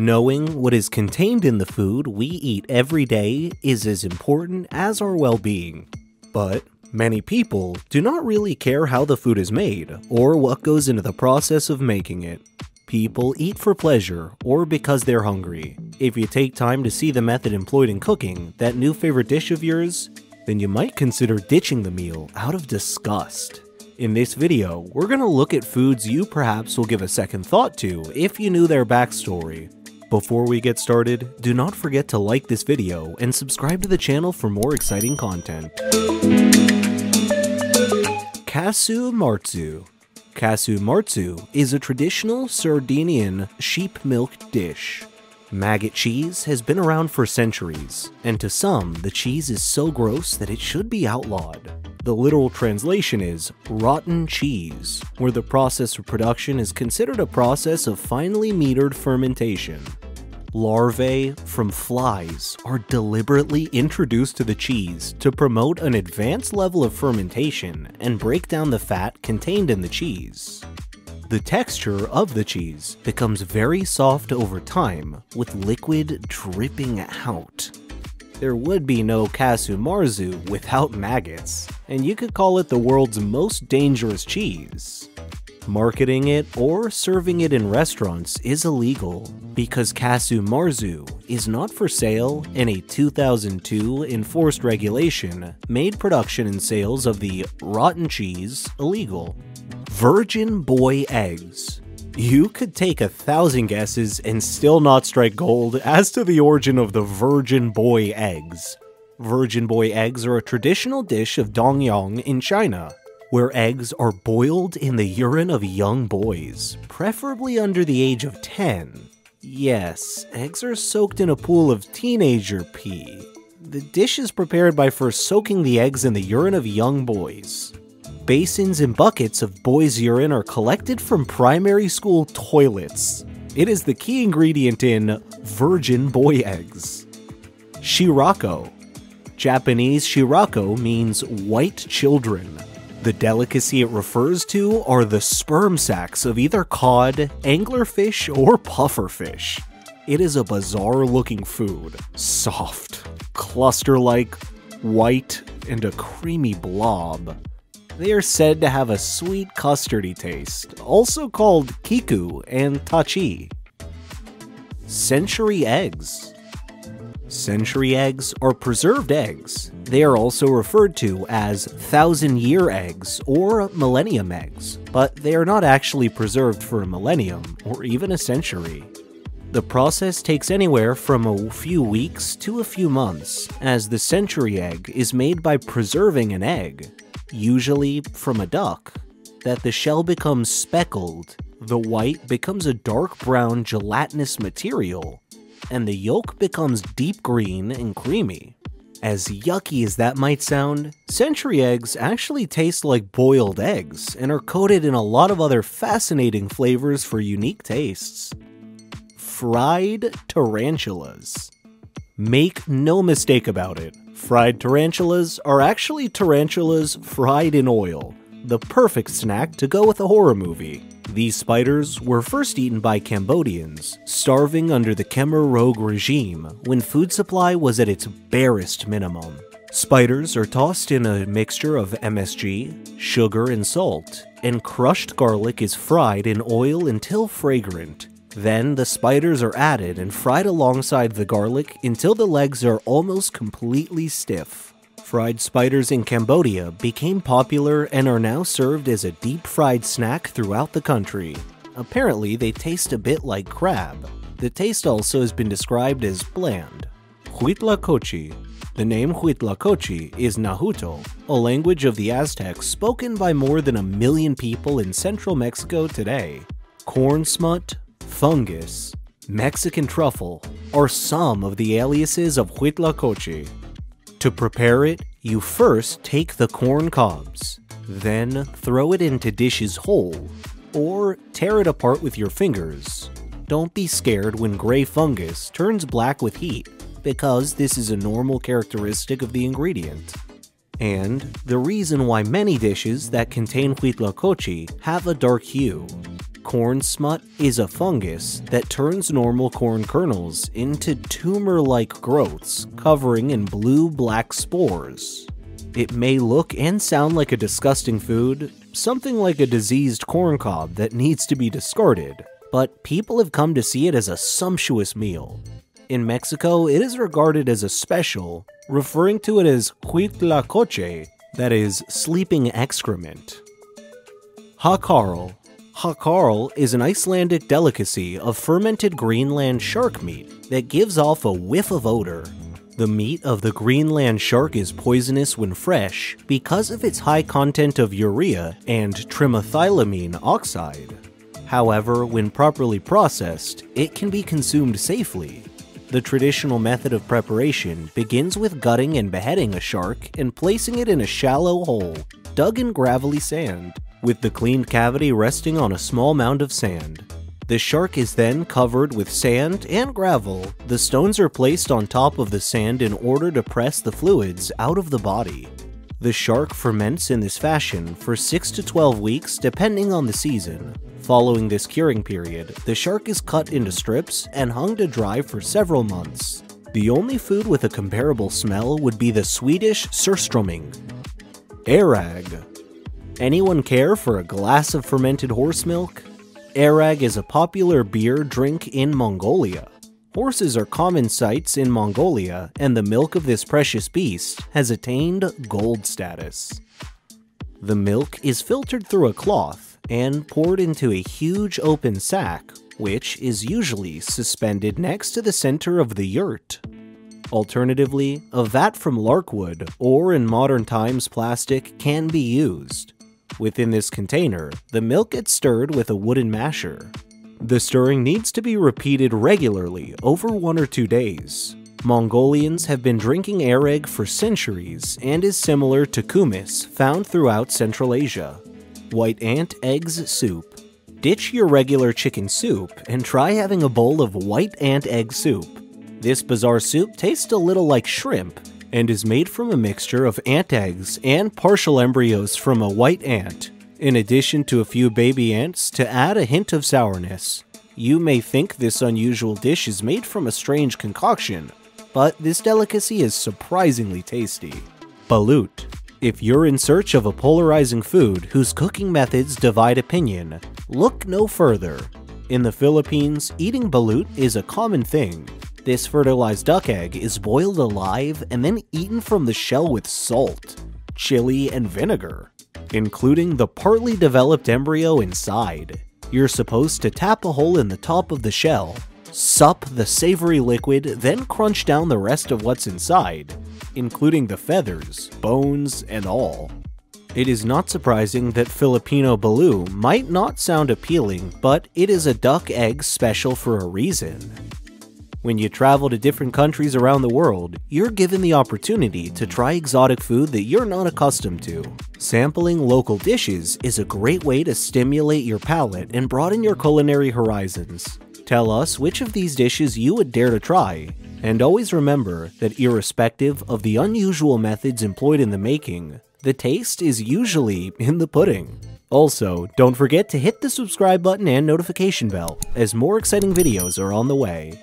Knowing what is contained in the food we eat every day is as important as our well being. But many people do not really care how the food is made or what goes into the process of making it. People eat for pleasure or because they're hungry. If you take time to see the method employed in cooking that new favorite dish of yours, then you might consider ditching the meal out of disgust. In this video, we're going to look at foods you perhaps will give a second thought to if you knew their backstory. Before we get started, do not forget to like this video and subscribe to the channel for more exciting content. Casu Marzu is a traditional Sardinian sheep milk dish. Maggot cheese has been around for centuries, and to some, the cheese is so gross that it should be outlawed. The literal translation is rotten cheese, where the process of production is considered a process of finely metered fermentation. Larvae from flies are deliberately introduced to the cheese to promote an advanced level of fermentation and break down the fat contained in the cheese. The texture of the cheese becomes very soft over time, with liquid dripping out. There would be no Casu Marzu without maggots, and you could call it the world's most dangerous cheese. Marketing it or serving it in restaurants is illegal because Casu Marzu is not for sale and a 2002 enforced regulation made production and sales of the rotten cheese illegal. Virgin Boy Eggs you could take a thousand guesses and still not strike gold as to the origin of the Virgin Boy eggs. Virgin Boy eggs are a traditional dish of Dongyang in China where eggs are boiled in the urine of young boys, preferably under the age of 10. Yes, eggs are soaked in a pool of teenager pee. The dish is prepared by first soaking the eggs in the urine of young boys. Basins and buckets of boys' urine are collected from primary school toilets. It is the key ingredient in virgin boy eggs. Shirako. Japanese shirako means white children. The delicacy it refers to are the sperm sacs of either cod, anglerfish, or pufferfish. It is a bizarre looking food, soft, cluster like, white, and a creamy blob. They are said to have a sweet custardy taste, also called kiku and tachi. Century eggs. Century eggs are preserved eggs. They are also referred to as thousand year eggs or millennium eggs, but they are not actually preserved for a millennium or even a century. The process takes anywhere from a few weeks to a few months, as the century egg is made by preserving an egg, usually from a duck, that the shell becomes speckled, the white becomes a dark brown gelatinous material, and the yolk becomes deep green and creamy. As yucky as that might sound, century eggs actually taste like boiled eggs and are coated in a lot of other fascinating flavors for unique tastes. Fried tarantulas. Make no mistake about it, fried tarantulas are actually tarantulas fried in oil, the perfect snack to go with a horror movie. These spiders were first eaten by Cambodians, starving under the Khmer Rouge regime when food supply was at its barest minimum. Spiders are tossed in a mixture of MSG, sugar, and salt, and crushed garlic is fried in oil until fragrant. Then the spiders are added and fried alongside the garlic until the legs are almost completely stiff. Fried spiders in Cambodia became popular and are now served as a deep fried snack throughout the country. Apparently, they taste a bit like crab. The taste also has been described as bland. Huitlacoche. The name Huitlacoche is Nahuatl, a language of the Aztecs spoken by more than a million people in central Mexico today. Corn smut, fungus, Mexican truffle are some of the aliases of Huitlacoche. To prepare it, you first take the corn cobs, then throw it into dishes whole, or tear it apart with your fingers. Don't be scared when gray fungus turns black with heat, because this is a normal characteristic of the ingredient. And the reason why many dishes that contain huitlacoche have a dark hue. Corn smut is a fungus that turns normal corn kernels into tumor-like growths covering in blue-black spores. It may look and sound like a disgusting food, something like a diseased corn cob that needs to be discarded, but people have come to see it as a sumptuous meal. In Mexico, it is regarded as a special, referring to it as huitlacoche, that is, sleeping excrement. Hakarl Hakarl is an Icelandic delicacy of fermented Greenland shark meat that gives off a whiff of odor. The meat of the Greenland shark is poisonous when fresh because of its high content of urea and trimethylamine oxide. However, when properly processed, it can be consumed safely. The traditional method of preparation begins with gutting and beheading a shark and placing it in a shallow hole dug in gravelly sand with the cleaned cavity resting on a small mound of sand. The shark is then covered with sand and gravel. The stones are placed on top of the sand in order to press the fluids out of the body. The shark ferments in this fashion for 6 to 12 weeks depending on the season. Following this curing period, the shark is cut into strips and hung to dry for several months. The only food with a comparable smell would be the Swedish surströmming. Airag Anyone care for a glass of fermented horse milk? Airag is a popular beer drink in Mongolia. Horses are common sights in Mongolia, and the milk of this precious beast has attained gold status. The milk is filtered through a cloth and poured into a huge open sack, which is usually suspended next to the center of the yurt. Alternatively, a vat from larchwood or in modern times plastic can be used. Within this container, the milk gets stirred with a wooden masher. The stirring needs to be repeated regularly over one or two days. Mongolians have been drinking airag for centuries and is similar to kumis found throughout Central Asia. White ant eggs soup. Ditch your regular chicken soup and try having a bowl of white ant egg soup. This bizarre soup tastes a little like shrimp and is made from a mixture of ant eggs and partial embryos from a white ant, in addition to a few baby ants to add a hint of sourness. You may think this unusual dish is made from a strange concoction, but this delicacy is surprisingly tasty. Balut. If you're in search of a polarizing food whose cooking methods divide opinion, look no further. In the Philippines, eating balut is a common thing, this fertilized duck egg is boiled alive and then eaten from the shell with salt, chili, and vinegar, including the partly developed embryo inside. You're supposed to tap a hole in the top of the shell, sup the savory liquid, then crunch down the rest of what's inside, including the feathers, bones, and all. It is not surprising that Filipino balut might not sound appealing, but it is a duck egg special for a reason. When you travel to different countries around the world, you're given the opportunity to try exotic food that you're not accustomed to. Sampling local dishes is a great way to stimulate your palate and broaden your culinary horizons. Tell us which of these dishes you would dare to try, and always remember that irrespective of the unusual methods employed in the making, the taste is usually in the pudding. Also, don't forget to hit the subscribe button and notification bell, as more exciting videos are on the way.